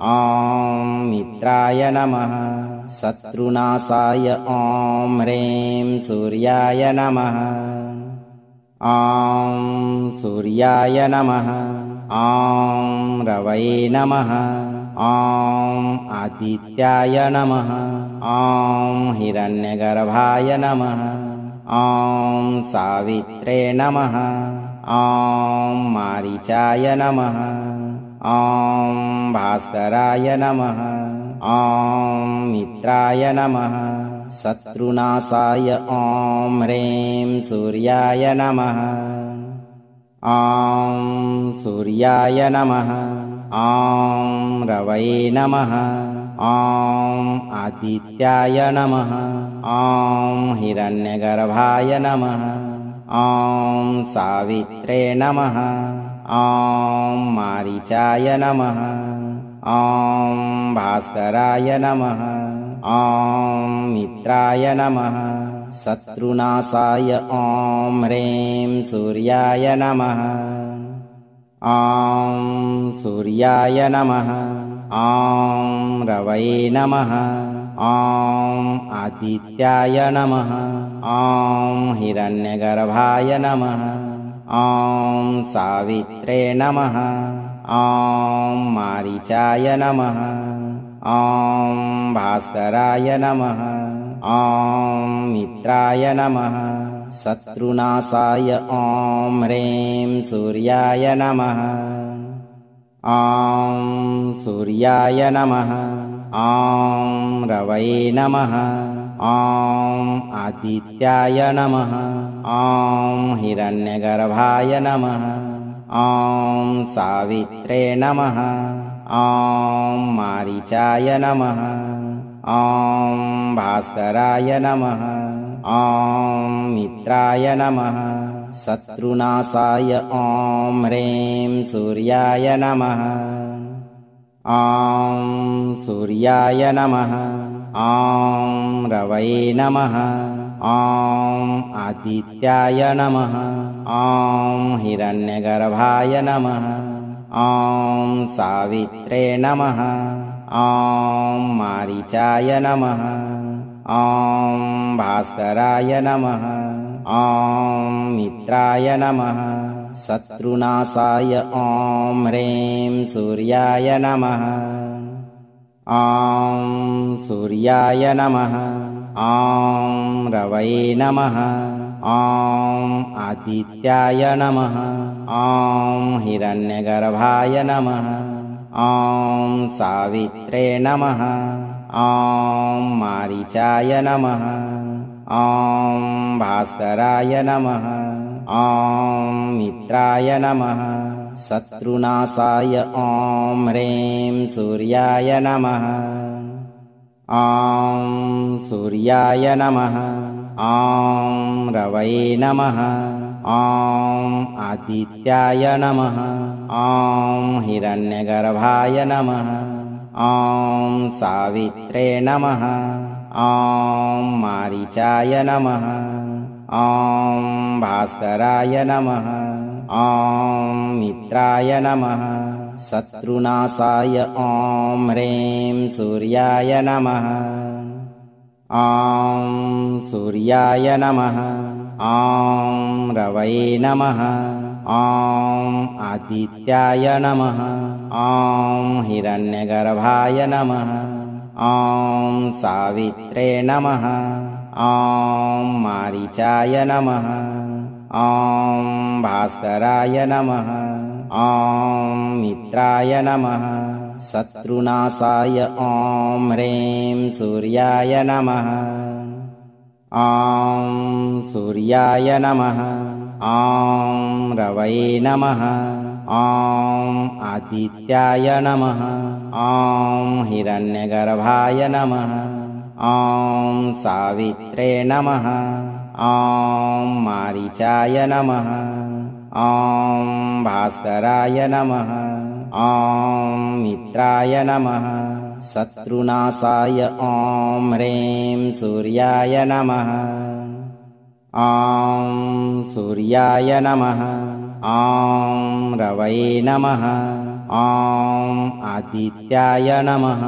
ॐ मित्राय नमः। शत्रुनाशाय ॐ ह्रीं सूर्याय नमः। ॐ सूर्याय नमः। ॐ रवये नमः। ॐ आदित्याय नमः। ॐ हिरण्यगर्भाय नमः ॐ सावित्रे नमः। ॐ मारिचाय नमः। ॐ भास्कराय नमः। ॐ मित्राय नमः। शत्रुनाशाय ॐ ह्रीं सूर्याय नमः। ॐ सूर्याय नमः। ॐ रवये नमः ॐ आदित्याय नमः। ॐ हिरण्यगर्भाय नमः। ॐ सावित्रे नमः। ॐ मारिचाय नमः। ॐ भास्कराय नमः। ॐ मित्राय नमः। शत्रुनाशाय ॐ ह्रीं सूर्याय नमः। ॐ सूर्याय नमः ॐ रवये नमः। ॐ आदित्याय नमः। ॐ हिरण्यगर्भाय नमः। ॐ सावित्रे नमः। ॐ मारिचाय नमः। ॐ भास्कराय नमः। ॐ मित्राय नमः। शत्रुनाशाय ॐ ह्रीं सूर्याय नमः सूर्याय नमः। ॐ रवये नमः। ॐ आदित्याय नमः। ॐ हिरण्यगर्भाय नमः। ॐ सावित्रे नमः। ॐ मारिचाय नमः। ॐ भास्कराय नमः ॐ मित्राय नमः। शत्रुनाशाय ॐ ह्रीं सूर्याय नमः। ॐ सूर्याय नमः। ॐ रवये नमः। ॐ आदित्याय नमः। ॐ हिरण्यगर्भाय नमः। ॐ सावित्रे नमः। ॐ मारिचाय नमः ॐ भास्कराय नमः। ॐ मित्राय नमः। शत्रुनाशाय ॐ ह्रीं सूर्याय नमः। ॐ सूर्याय नमः। ॐ रवये नमः। ॐ आदित्याय नमः। ॐ हिरण्यगर्भाय नमः। ॐ सावित्रे नमः ॐ मारिचाय नमः। ॐ भास्कराय नमः। ॐ मित्राय नमः। शत्रुनाशाय ॐ ह्रीं सूर्याय नमः। ॐ सूर्याय नमः। ॐ रवै नमः। ॐ आदित्याय नमः। ॐ हिरण्यगर्भाय नमः ॐ सावित्रे नमः। ॐ मारिचाय नमः। ॐ भास्कराय नमः। ॐ मित्राय नमः। शत्रुनाशाय ॐ ह्रीं सूर्याय नमः। ॐ सूर्याय नमः ॐ रवै नमः। ॐ आदित्याय नमः। ॐ हिरण्यगर्भाय नमः। ॐ सावित्रे नमः। ॐ मारिचाय नमः। ॐ भास्कराय नमः। ॐ मित्राय नमः। शत्रुनाशाय ॐ ह्रीं सूर्याय नमः सूर्याय नमः। ॐ रवै नमः। ॐ आदित्याय नमः। ॐ हिरण्यगर्भाय नमः। ॐ सावित्रे नमः। ॐ मारिचाय नमः ॐ भास्कराय नमः। ॐ मित्राय नमः। शत्रुनाशाय ॐ ह्रीं सूर्याय नमः। ॐ सूर्याय नमः। ॐ रवै नमः। ॐ आदित्याय नमः।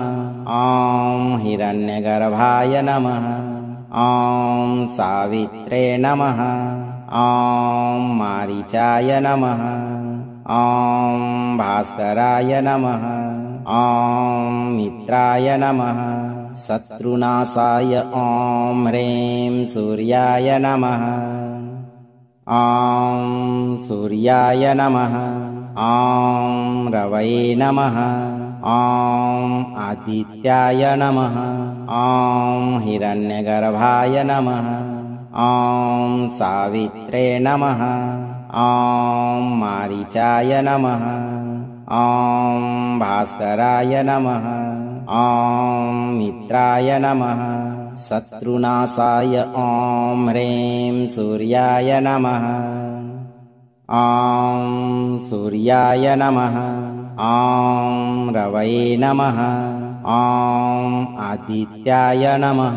ॐ हिरण्यगर्भाय नमः। ॐ सावित्रे नमः ॐ मारिचाय नमः। ॐ भास्कराय नमः। ॐ मित्राय नमः। शत्रुनाशाय ॐ ह्रीं सूर्याय नमः। ॐ सूर्याय नमः। ॐ रवै नमः। ॐ आदित्याय नमः। ॐ हिरण्यगर्भाय नमः ॐ सावित्रे नमः। ॐ मारिचाय नमः। ॐ भास्कराय नमः। ॐ मित्राय नमः। शत्रुनाशाय ॐ ह्रीं सूर्याय नमः। ॐ सूर्याय नमः। ॐ रवै नमः ॐ आदित्याय नमः।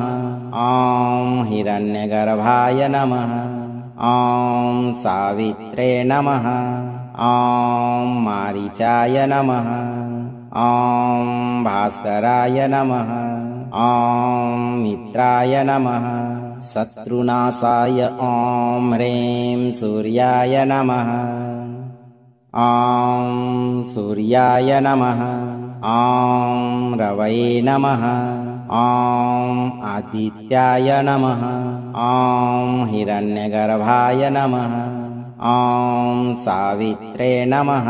ॐ हिरण्यगर्भाय नमः। ॐ सावित्रे नमः। ॐ मारिचाय नमः। ॐ भास्कराय नमः। ॐ मित्राय नमः। शत्रुनाशाय ॐ ह्रीं सूर्याय नमः। ॐ सूर्याय नमः ॐ रवै नमः। ॐ आदित्याय नमः। ॐ हिरण्यगर्भाय नमः। ॐ सावित्रे नमः।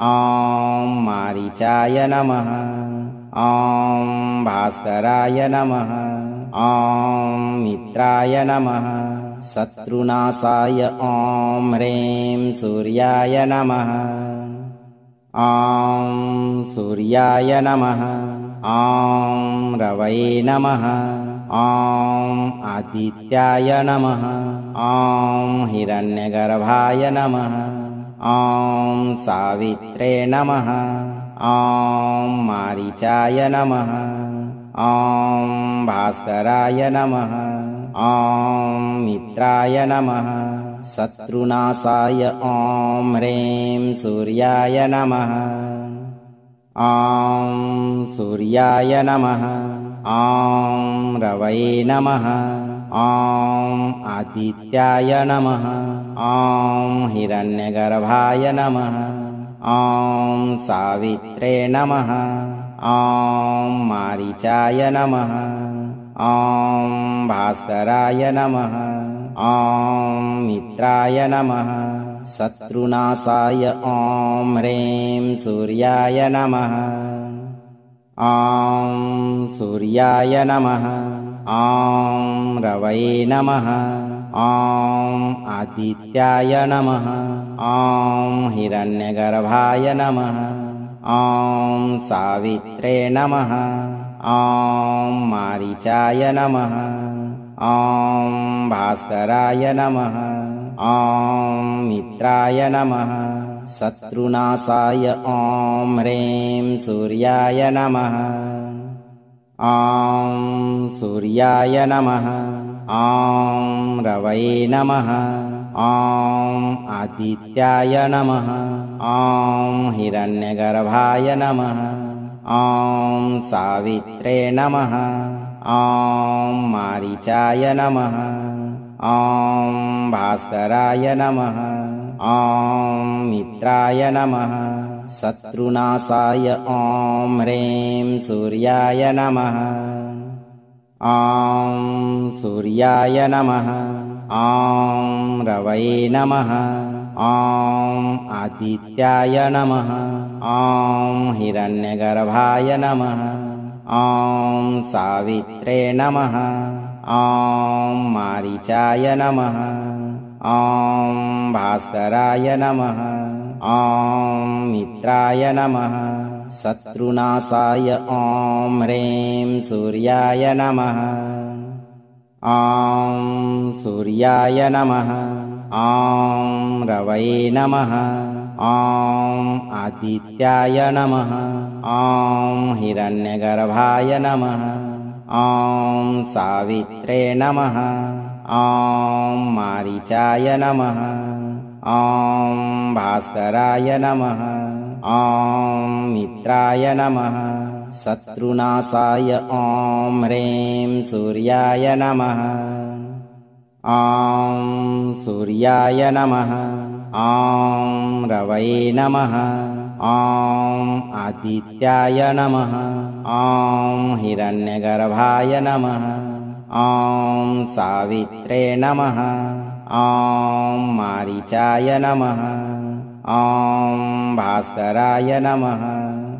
ॐ मारिचाय नमः। ॐ भास्कराय नमः। ॐ मित्राय नमः। शत्रुनाशाय ॐ ह्रीं सूर्याय नमः सूर्याय नमः। ॐ रवै नमः। ॐ आदित्याय नमः। ॐ हिरण्यगर्भाय नमः। ॐ सावित्रे नमः। ॐ मारिचाय नमः। ॐ भास्कराय नमः ॐ मित्राय नमः। शत्रुनाशाय ॐ ह्रीं सूर्याय नमः। ॐ सूर्याय नमः। ॐ रवै नमः। ॐ आदित्याय नमः। ॐ हिरण्यगर्भाय नमः। ॐ सावित्रे नमः। ॐ मारिचाय नमः ॐ भास्कराय नमः। ॐ मित्राय नमः। शत्रुनाशाय ॐ ह्रीं सूर्याय नमः। ॐ सूर्याय नमः। ॐ रवये नमः। ॐ आदित्याय नमः। ॐ हिरण्यगर्भाय नमः। ॐ सावित्रे नमः ॐ मारिचाय नमः। ॐ भास्कराय नमः। ॐ मित्राय नमः। शत्रुनाशाय ॐ ह्रीं सूर्याय नमः। ॐ सूर्याय नमः। ॐ रवये नमः। ॐ आदित्याय नमः। ॐ हिरण्यगर्भाय नमः ॐ सावित्रे नमः। ॐ मारिचाय नमः। ॐ भास्कराय नमः। ॐ मित्राय नमः। शत्रुनाशाय ॐ ह्रीं सूर्याय नमः। ॐ सूर्याय नमः। ॐ रवये नमः ॐ आदित्याय नमः। ॐ हिरण्यगर्भाय नमः। ॐ सावित्रे नमः। ॐ मारिचाय नमः। ॐ भास्कराय नमः। ॐ मित्राय नमः। शत्रुनाशाय ॐ ह्रीं सूर्याय नमः। ॐ सूर्याय नमः ॐ रवये नमः। ॐ आदित्याय नमः। ॐ हिरण्यगर्भाय नमः। ॐ सावित्रे नमः। ॐ मारिचाय नमः। ॐ भास्कराय नमः। ॐ मित्राय नमः। शत्रुनाशाय ॐ ह्रीं सूर्याय नमः सूर्याय नमः। ॐ रवये नमः। ॐ आदित्याय नमः। ॐ हिरण्यगर्भाय नमः। ॐ सावित्रे नमः। ॐ मारिचाय नमः ॐ भास्कराय नमः।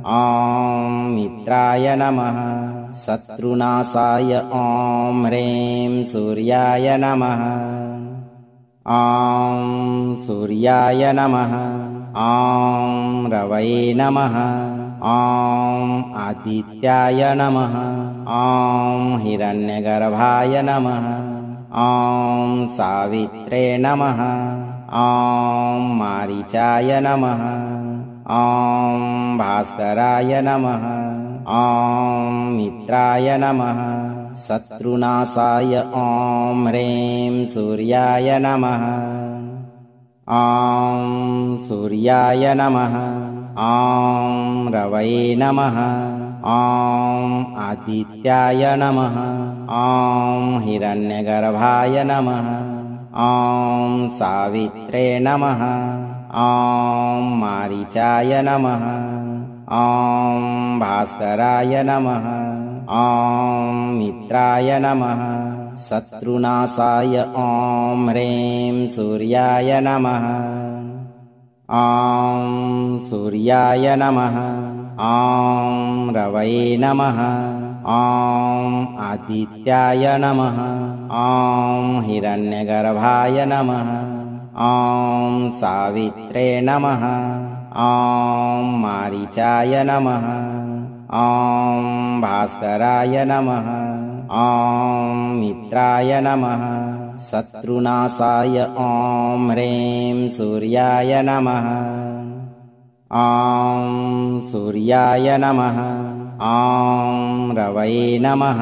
ॐ मित्राय नमः। शत्रुनाशाय ॐ ह्रीं सूर्याय नमः। ॐ सूर्याय नमः। ॐ रवये नमः। ॐ आदित्याय नमः। ॐ हिरण्यगर्भाय नमः। ॐ सावित्रे नमः ॐ मारिचाय नमः। ॐ भास्कराय नमः। ॐ मित्राय नमः। शत्रुनाशाय ॐ ह्रीं सूर्याय नमः। ॐ सूर्याय नमः। ॐ रवये नमः। ॐ आदित्याय नमः। ॐ हिरण्यगर्भाय नमः ॐ सावित्रे नमः। ॐ मारिचाय नमः। ॐ भास्कराय नमः। ॐ मित्राय नमः। शत्रुनाशाय ॐ ह्रीं सूर्याय नमः। ॐ सूर्याय नमः। ॐ रवये नमः ॐ आदित्याय नमः। ॐ हिरण्यगर्भाय नमः। ॐ सावित्रे नमः। ॐ मारिचाय नमः। ॐ भास्कराय नमः। ॐ मित्राय नमः। शत्रुनाशाय ॐ ह्रीं सूर्याय नमः। ॐ सूर्याय नमः ॐ रवये नमः।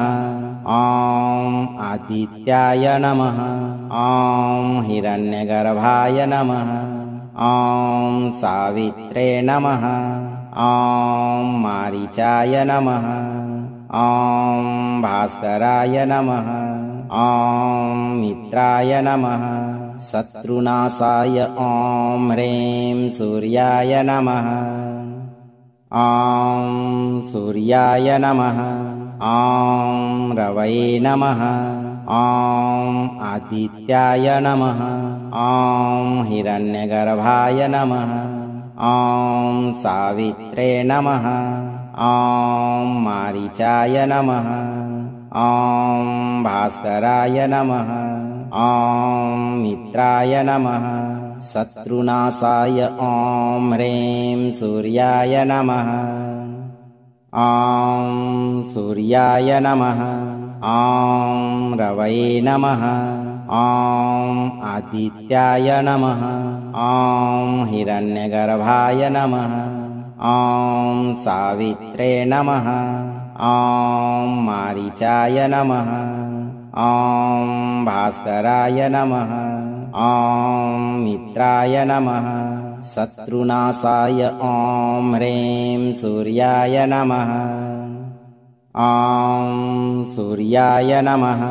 ॐ आदित्याय नमः। ॐ हिरण्यगर्भाय नमः। ॐ सावित्रे नमः। ॐ मारिचाय नमः। ॐ भास्कराय नमः। ॐ मित्राय नमः। शत्रुनाशाय ॐ ह्रीं सूर्याय नमः सूर्याय नमः। ॐ रवये नमः। ॐ आदित्याय नमः। ॐ हिरण्यगर्भाय नमः। ॐ सावित्रे नमः। मारिचाय नमः। ॐ भास्कराय नमः ॐ मित्राय नमः। शत्रुनाशाय ॐ ह्रीं सूर्याय नमः। ॐ सूर्याय नमः। ॐ रवये नमः। ॐ आदित्याय नमः। ॐ हिरण्यगर्भाय नमः। ॐ सावित्रे नमः। ॐ मारिचाय नमः। ॐ भास्कराय नमः। ॐ मित्राय नमः। शत्रुनाशाय ॐ ह्रीं सूर्याय नमः। ॐ सूर्याय नमः।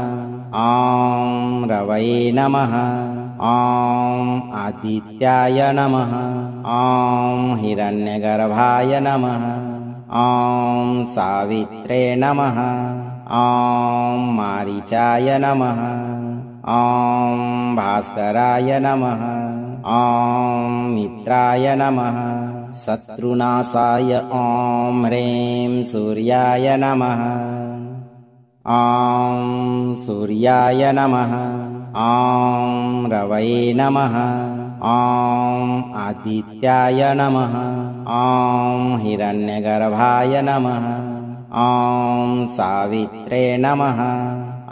ॐ रवये नमः। ॐ आदित्याय नमः। ॐ हिरण्यगर्भाय नमः। ॐ सावित्रे नमः ॐ मारिचाय नमः। ॐ भास्कराय नमः। ॐ मित्राय नमः। शत्रुनाशाय ॐ ह्रीं सूर्याय नमः। ॐ सूर्याय नमः। ॐ रवये नमः। ॐ आदित्याय नमः। ॐ हिरण्यगर्भाय नमः ॐ सावित्रे नमः।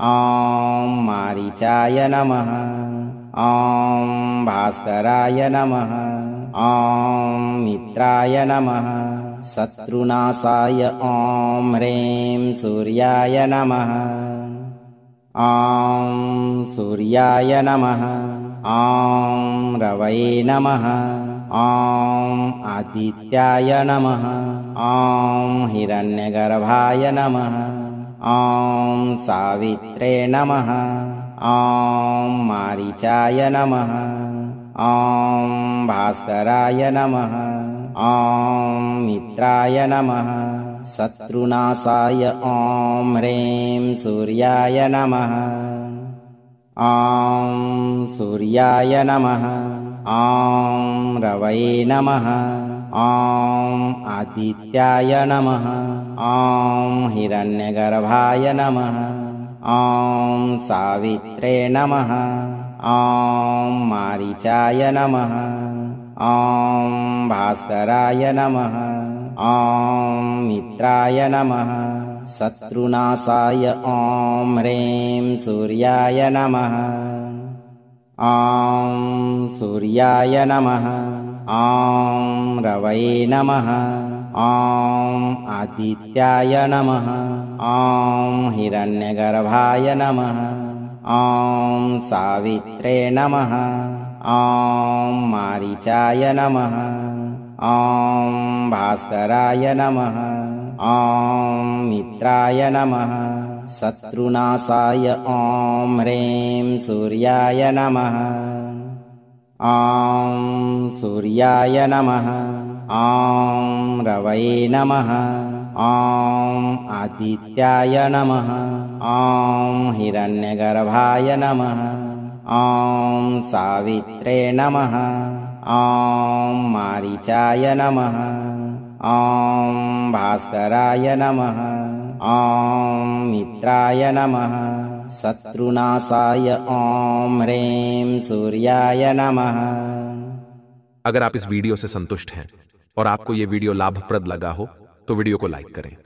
ॐ मारिचाय नमः। ॐ भास्कराय नमः। ॐ मित्राय नमः। शत्रुनाशाय ॐ ह्रीं सूर्याय नमः। ॐ सूर्याय नमः। ॐ रवये नमः ॐ आदित्याय नमः। ॐ हिरण्यगर्भाय नमः। ॐ सावित्रे नमः। ॐ मारिचाय नमः। ॐ भास्कराय नमः। ॐ मित्राय नमः। शत्रुनाशाय ॐ ह्रीं सूर्याय नमः। ॐ सूर्याय नमः ॐ रवये नमः। ॐ आदित्याय नमः। ॐ हिरण्यगर्भाय नमः। ॐ सावित्रे नमः। ॐ मारिचाय नमः। ॐ भास्कराय नमः। ॐ मित्राय नमः। शत्रुनाशाय ॐ ह्रीं सूर्याय नमः सूर्याय नमः। ॐ रवये नमः। ॐ आदित्याय नमः। ॐ हिरण्यगर्भाय नमः। ॐ सावित्रे नमः। ॐ मारिचाय नमः। ॐ भास्कराय नमः ॐ मित्राय नमः। शत्रुनाशाय ॐ ह्रीं सूर्याय नमः। ॐ सूर्याय नमः। ॐ रवये नमः। ॐ आदित्याय नमः। ॐ हिरण्यगर्भाय नमः। ॐ सावित्रे नमः। ॐ मारिचाय नमः भास्कराय नमः। ॐ मित्राय नमः। शत्रुनाशाय ॐ सूर्याय नमः। अगर आप इस वीडियो से संतुष्ट हैं और आपको ये वीडियो लाभप्रद लगा हो तो वीडियो को लाइक करें।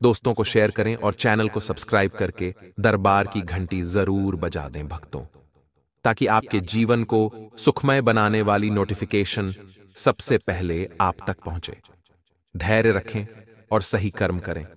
दोस्तों को शेयर करें और चैनल को सब्सक्राइब करके दरबार की घंटी ज़रूर बजा दें भक्तों, ताकि आपके जीवन को सुखमय बनाने वाली नोटिफिकेशन सबसे पहले आप तक पहुँचे। धैर्य रखें और सही कर्म करें।